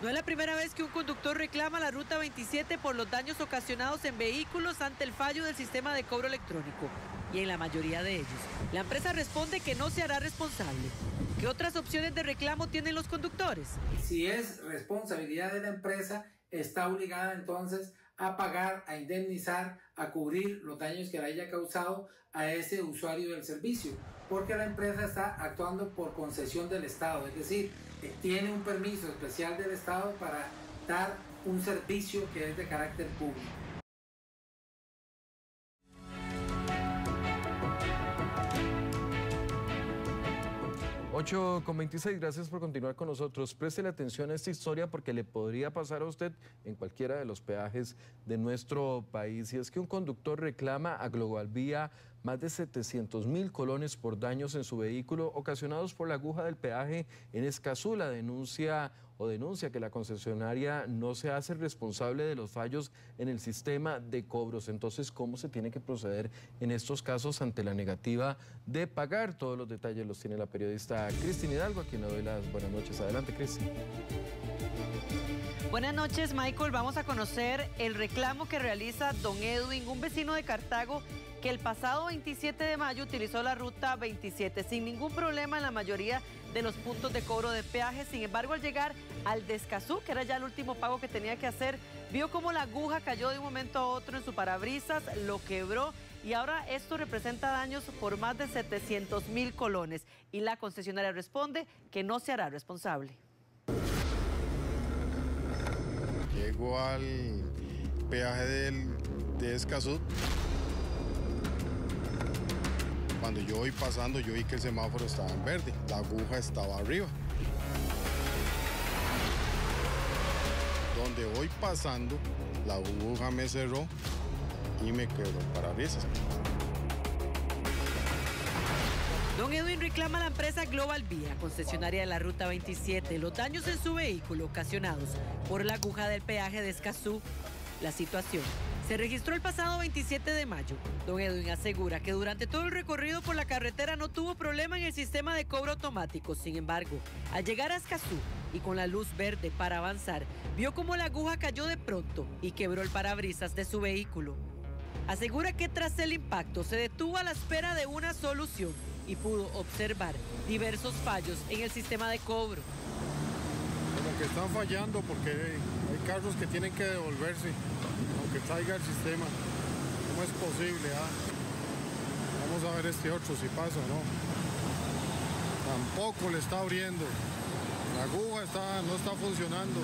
No es la primera vez que un conductor reclama la ruta 27 por los daños ocasionados en vehículos ante el fallo del sistema de cobro electrónico. Y en la mayoría de ellos, la empresa responde que no se hará responsable. ¿Qué otras opciones de reclamo tienen los conductores? Si es responsabilidad de la empresa, está obligada entonces a pagar, a indemnizar, a cubrir los daños que le haya causado a ese usuario del servicio, porque la empresa está actuando por concesión del Estado, es decir, tiene un permiso especial del Estado para dar un servicio que es de carácter público. 8 con 26, gracias por continuar con nosotros. Preste atención a esta historia porque le podría pasar a usted en cualquiera de los peajes de nuestro país. Y es que un conductor reclama a Global Vía más de 700 mil colones por daños en su vehículo ocasionados por la aguja del peaje en Escazú. La denuncia o denuncia que la concesionaria no se hace responsable de los fallos en el sistema de cobros. Entonces, ¿cómo se tiene que proceder en estos casos ante la negativa de pagar? Todos los detalles los tiene la periodista Cristina Hidalgo, a quien le doy las buenas noches. Adelante, Cristina. Buenas noches, Michael. Vamos a conocer el reclamo que realiza don Edwin, un vecino de Cartago que el pasado 27 de mayo utilizó la ruta 27 sin ningún problema en la mayoría de los puntos de cobro de peaje. Sin embargo, al llegar al Descazú, que era ya el último pago que tenía que hacer, vio como la aguja cayó de un momento a otro en su parabrisas, lo quebró y ahora esto representa daños por más de 700 mil colones. Y la concesionaria responde que no se hará responsable. Llego al peaje del, de Escazú cuando yo voy pasando, yo vi que el semáforo estaba en verde, la aguja estaba arriba. Donde voy pasando, la aguja me cerró y me quedó el parabrisas. Don Edwin reclama a la empresa Global Vía, concesionaria de la Ruta 27, los daños en su vehículo ocasionados por la aguja del peaje de Escazú. La situación se registró el pasado 27 de mayo. Don Edwin asegura que durante todo el recorrido por la carretera no tuvo problema en el sistema de cobro automático. Sin embargo, al llegar a Escazú y con la luz verde para avanzar, vio como la aguja cayó de pronto y quebró el parabrisas de su vehículo. Asegura que tras el impacto se detuvo a la espera de una solución y pudo observar diversos fallos en el sistema de cobro. Como que están fallando porque carros que tienen que devolverse que traiga el sistema. ¿Cómo es posible? Ah? Vamos a ver este otro si pasa o no. Tampoco le está abriendo. La aguja está, no está funcionando.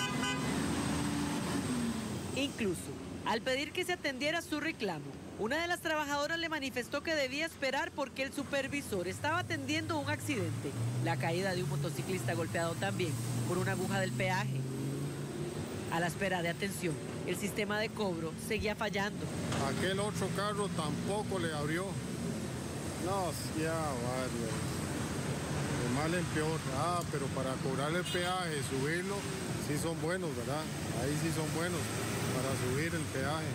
Incluso, al pedir que se atendiera su reclamo, una de las trabajadoras le manifestó que debía esperar porque el supervisor estaba atendiendo un accidente, la caída de un motociclista golpeado también por una aguja del peaje. A la espera de atención, el sistema de cobro seguía fallando. Aquel otro carro tampoco le abrió. No, ya, vale. De mal en peor. Ah, pero para cobrar el peaje, subirlo, sí son buenos, ¿verdad? Ahí sí son buenos para subir el peaje.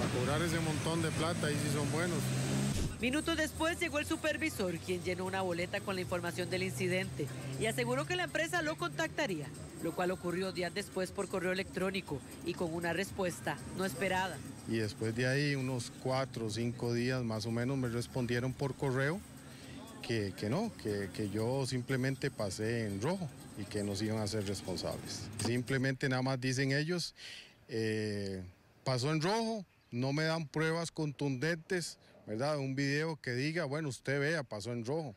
Para cobrar ese montón de plata, ahí sí son buenos. Minutos después llegó el supervisor, quien llenó una boleta con la información del incidente y aseguró que la empresa lo contactaría lo cual ocurrió días después por correo electrónico y con una respuesta no esperada. Y después de ahí, unos cuatro o cinco días más o menos, me respondieron por correo que, no, que, yo simplemente pasé en rojo y que nos iban a ser responsables. Simplemente nada más dicen ellos, eh, pasó en rojo, no me dan pruebas contundentes, ¿verdad? Un video que diga, bueno, usted vea, pasó en rojo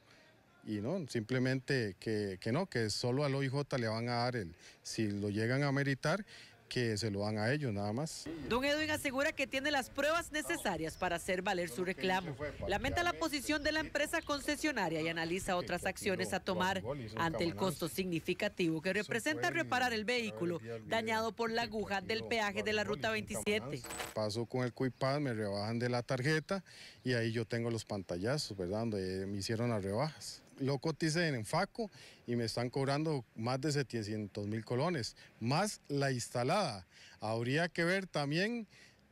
y no, simplemente que, no, que solo al OIJ le van a dar el, si lo llegan a meritar, que se lo dan a ellos nada más. Don Edwin asegura que tiene las pruebas necesarias para hacer valer su reclamo. Lamenta la posición de la empresa concesionaria y analiza otras acciones a tomar ante el costo significativo que representa reparar el vehículo dañado por la aguja del peaje de la ruta 27. Paso con el Cuipad, me rebajan de la tarjeta y ahí yo tengo los pantallazos, ¿verdad? Donde me hicieron las rebajas lo coticé en Faco y me están cobrando más de 700 mil colones, más la instalada. Habría que ver también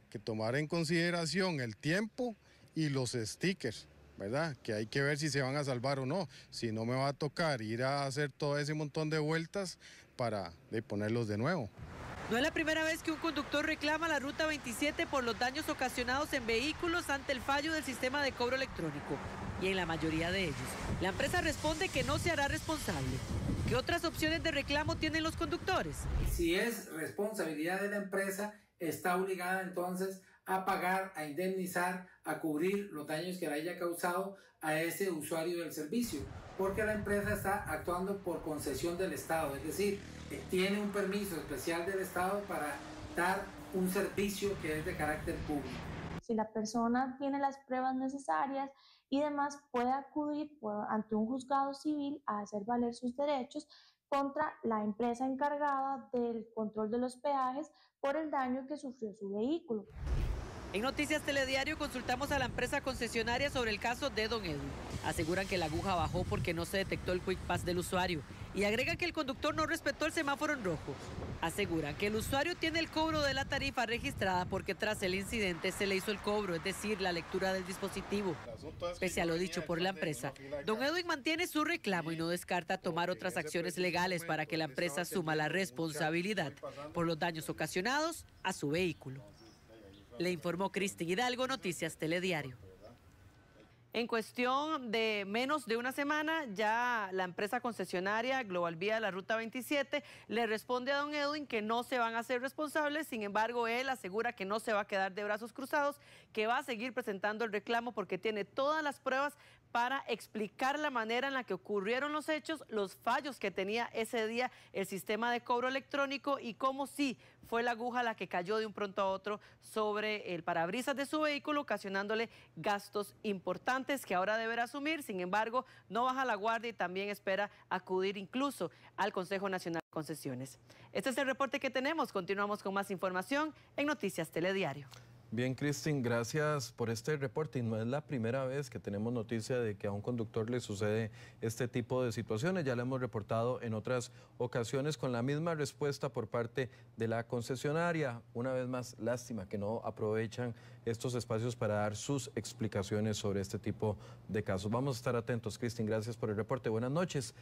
que tomar en consideración el tiempo y los stickers, ¿verdad? Que hay que ver si se van a salvar o no. Si no me va a tocar ir a hacer todo ese montón de vueltas para ponerlos de nuevo. No es la primera vez que un conductor reclama la Ruta 27 por los daños ocasionados en vehículos ante el fallo del sistema de cobro electrónico. Y en la mayoría de ellos, la empresa responde que no se hará responsable. ¿Qué otras opciones de reclamo tienen los conductores? Si es responsabilidad de la empresa, está obligada entonces a pagar, a indemnizar, a cubrir los daños que le haya causado a ese usuario del servicio, porque la empresa está actuando por concesión del Estado, es decir, tiene un permiso especial del Estado para dar un servicio que es de carácter público. Si la persona tiene las pruebas necesarias y demás, puede acudir ante un juzgado civil a hacer valer sus derechos contra la empresa encargada del control de los peajes por el daño que sufrió su vehículo. En Noticias Telediario consultamos a la empresa concesionaria sobre el caso de Don Edu. Aseguran que la aguja bajó porque no se detectó el Quick Pass del usuario y agregan que el conductor no respetó el semáforo en rojo. Aseguran que el usuario tiene el cobro de la tarifa registrada porque tras el incidente se le hizo el cobro, es decir, la lectura del dispositivo. Pese a lo dicho por la empresa, don Edwin mantiene su reclamo y no descarta tomar otras acciones legales para que la empresa suma la responsabilidad por los daños ocasionados a su vehículo. Le informó Cristi Hidalgo, Noticias Telediario. En cuestión de menos de una semana, ya la empresa concesionaria Global Vía de la Ruta 27 le responde a don Edwin que no se van a hacer responsables, sin embargo, él asegura que no se va a quedar de brazos cruzados, que va a seguir presentando el reclamo porque tiene todas las pruebas para explicar la manera en la que ocurrieron los hechos, los fallos que tenía ese día el sistema de cobro electrónico y cómo sí fue la aguja la que cayó de un pronto a otro sobre el parabrisas de su vehículo, ocasionándole gastos importantes que ahora deberá asumir. Sin embargo, no baja la guardia y también espera acudir incluso al Consejo Nacional de Concesiones. Este es el reporte que tenemos. Continuamos con más información en Noticias Telediario. Bien, Cristin, gracias por este reporte. Y no es la primera vez que tenemos noticia de que a un conductor le sucede este tipo de situaciones. Ya lo hemos reportado en otras ocasiones con la misma respuesta por parte de la concesionaria. Una vez más, lástima que no aprovechan estos espacios para dar sus explicaciones sobre este tipo de casos. Vamos a estar atentos, Cristin. Gracias por el reporte. Buenas noches.